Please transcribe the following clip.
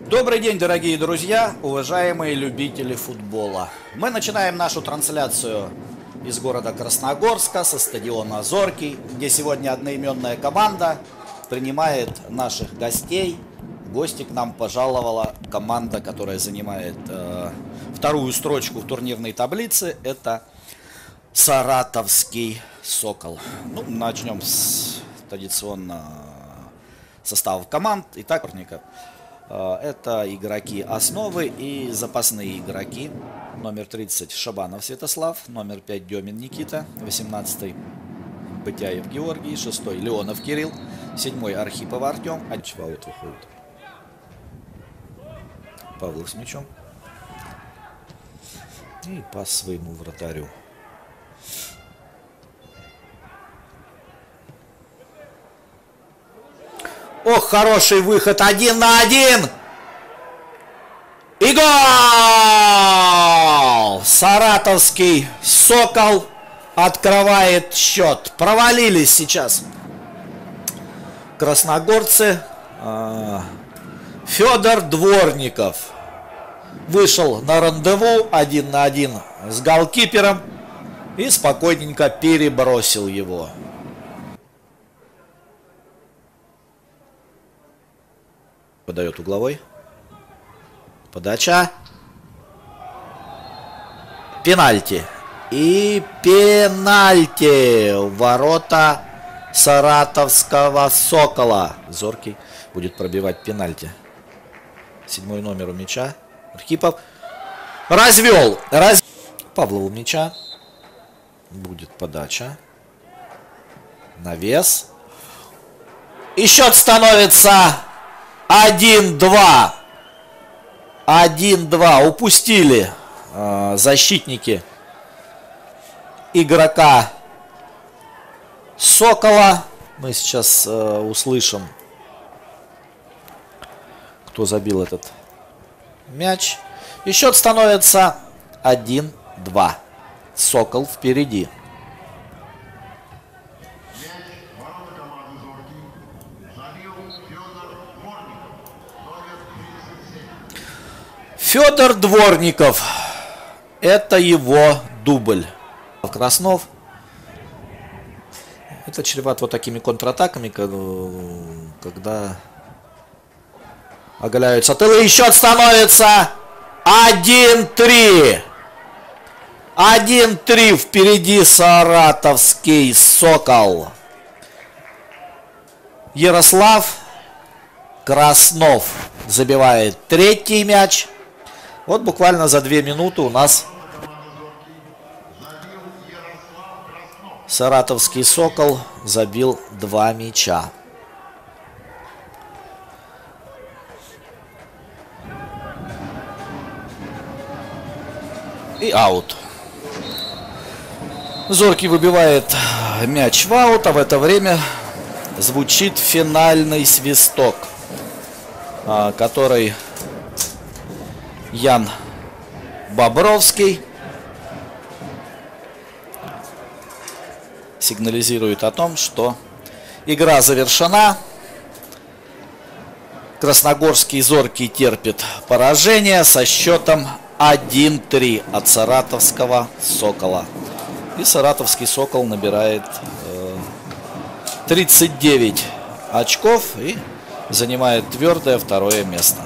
Добрый день, дорогие друзья, уважаемые любители футбола. Мы начинаем нашу трансляцию из города Красногорска со стадиона Зоркий, где сегодня одноименная команда принимает наших гостей. Гости к нам пожаловала команда, которая занимает э, вторую строчку в турнирной таблице. Это Саратовский Сокол. Ну, начнем с традиционно составов команд. Итак, э, это игроки основы и запасные игроки. Номер 30 Шабанов Святослав, номер 5 Демин Никита, 18 Бытяев Георгий, 6 Леонов Кирилл, 7 Архипов Артем, Ачваут выходит. Павлов с мячом. И пас своему вратарю. Ох, хороший выход. Один на один. И гол! Саратовский Сокол открывает счет. Провалились сейчас красногорцы. А, Федор Дворников вышел на рандеву один на один с голкипером и спокойненько перебросил его. Подает угловой. Подача. Пенальти. И пенальти. Ворота Саратовского Сокола. Зоркий будет пробивать пенальти. Седьмой номер у мяча. Архипов. Развел. Раз... Павлову мяча. Будет подача. Навес. И счет становится 1-2. 1-2. Упустили э, защитники игрока Сокола. Мы сейчас э, услышим, кто забил этот мяч. И счет становится 1-2. Сокол впереди. Федор Дворников. Это его дубль. Краснов. Это чреват вот такими контратаками, когда оголяются тылы. И счет становится 1-3. 1-3 впереди Саратовский Сокол. Ярослав Краснов забивает третий мяч. Вот буквально за две минуты у нас Саратовский Сокол забил два мяча. И аут. Зоркий выбивает мяч в аут, а в это время звучит финальный свисток, а, который Ян Бобровский сигнализирует о том, что игра завершена. Красногорский Зоркий терпит поражение со счетом 1-3 от саратовского Сокола. И саратовский Сокол набирает э, 39 очков и занимает твердое второе место.